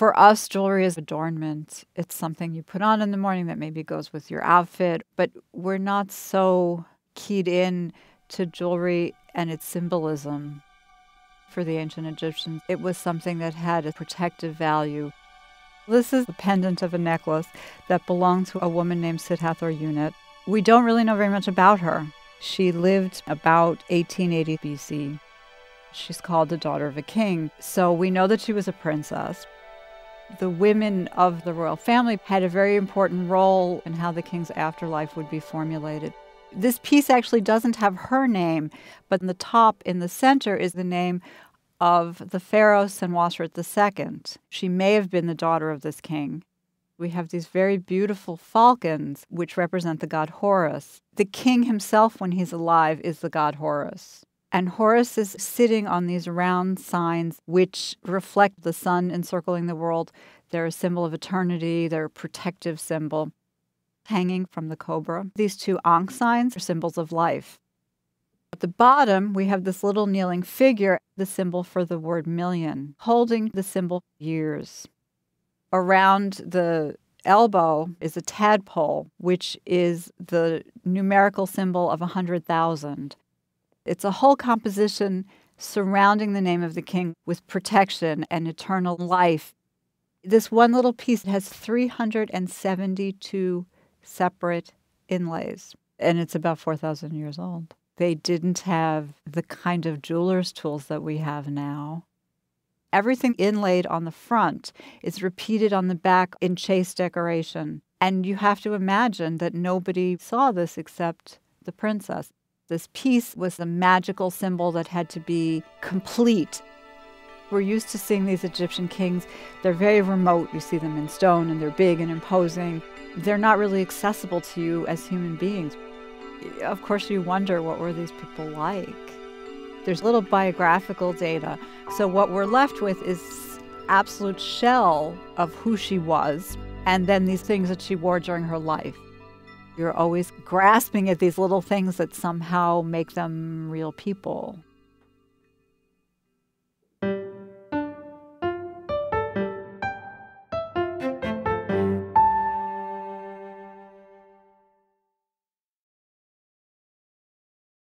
For us, jewelry is adornment. It's something you put on in the morning that maybe goes with your outfit, but we're not so keyed in to jewelry and its symbolism. For the ancient Egyptians, it was something that had a protective value. This is the pendant of a necklace that belonged to a woman named Sithathoryunet. We don't really know very much about her. She lived about 1880 BC. She's called the daughter of a king, so we know that she was a princess. The women of the royal family had a very important role in how the king's afterlife would be formulated. This piece actually doesn't have her name, but in the top in the center is the name of the pharaoh Senwosret II. She may have been the daughter of this king. We have these very beautiful falcons, which represent the god Horus. The king himself, when he's alive, is the god Horus. And Horus is sitting on these round signs which reflect the sun encircling the world. They're a symbol of eternity, they're a protective symbol. Hanging from the cobra, these two Ankh signs are symbols of life. At the bottom, we have this little kneeling figure, the symbol for the word million, holding the symbol years around the elbow is a tadpole, which is the numerical symbol of a 100,000. It's a whole composition surrounding the name of the king with protection and eternal life. This one little piece has 372 separate inlays, and it's about 4,000 years old. They didn't have the kind of jeweler's tools that we have now. Everything inlaid on the front is repeated on the back in chase decoration. And you have to imagine that nobody saw this except the princess. This piece was a magical symbol that had to be complete. We're used to seeing these Egyptian kings. They're very remote. You see them in stone and they're big and imposing. They're not really accessible to you as human beings. Of course, you wonder what were these people like? There's little biographical data. So what we're left with is absolute shell of who she was and then these things that she wore during her life. You're always grasping at these little things that somehow make them real people.